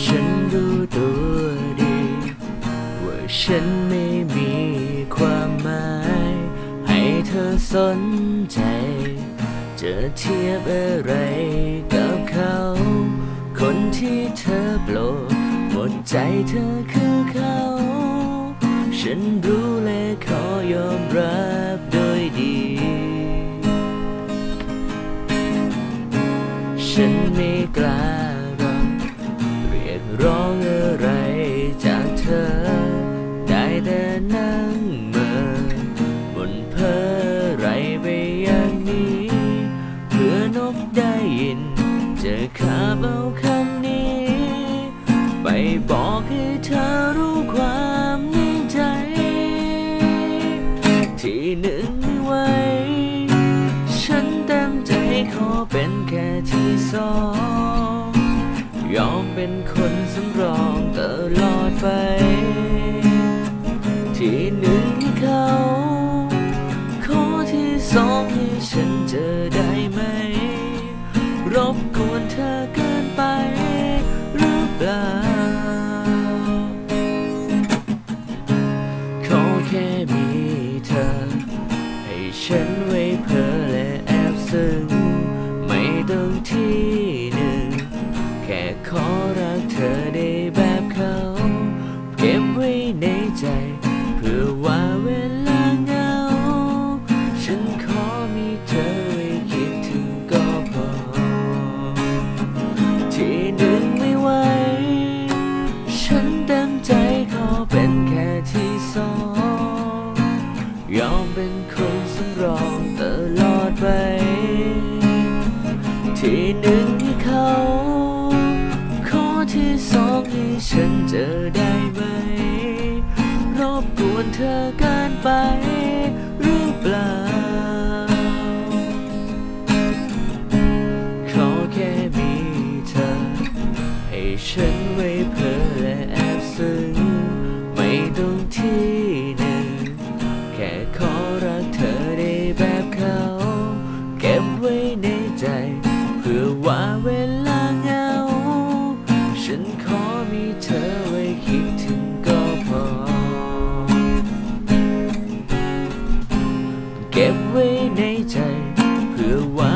ฉันรู้ตัวดี ว่าฉันไม่มีความหมาย ให้เธอสนใจ จะเทียบอะไรกับเขา คนที่เธอโปรดหมดใจเธอคือเขา ฉันรู้และขอยอมรับโดยดีฉันไม่กล้า ได้ยิน จะขาบเอาคำนี้ ไปบอกให้เธอรู้ความในใจ ที่หนึ่งไม่ไหวฉันเต็มใจขอเป็นแค่ที่สอง ยอมเป็นคนสำรองตลอดไป ที่หนึ่งให้เขา ธอเกินไปหรือเปล่าขอแค่มีเธอ ให้ฉันไว้เพ้อและแอบซึ้งไม่ต้องที่หนึ่ง แค่ขอรักเธอได้แบบเขา เก็บไว้ในใจ หนึ่งไม่ไหว ฉันเต็มใจขอเป็นแค่ที่สอง ยอมเป็นคนสำรองตลอดไป ที่หนึ่งให้เขา ขอที่สองให้ฉันเจอได้ไหม รบกวนเธอเกินไปหรือเปล่าขอแค่มี ฉันไว้เพื่อและแอบซึ้งไม่ต้องที่หนึ่ง แค่ขอรักเธอได้แบบเขา เก็บไว้ในใจ เพื่อว่าเวลาเหงา ฉันขอมีเธอไว้คิดถึงก็พอ เก็บไว้ในใจ เพื่อว่า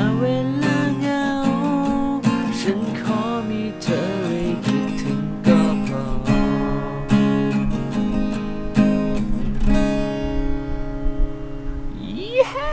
you?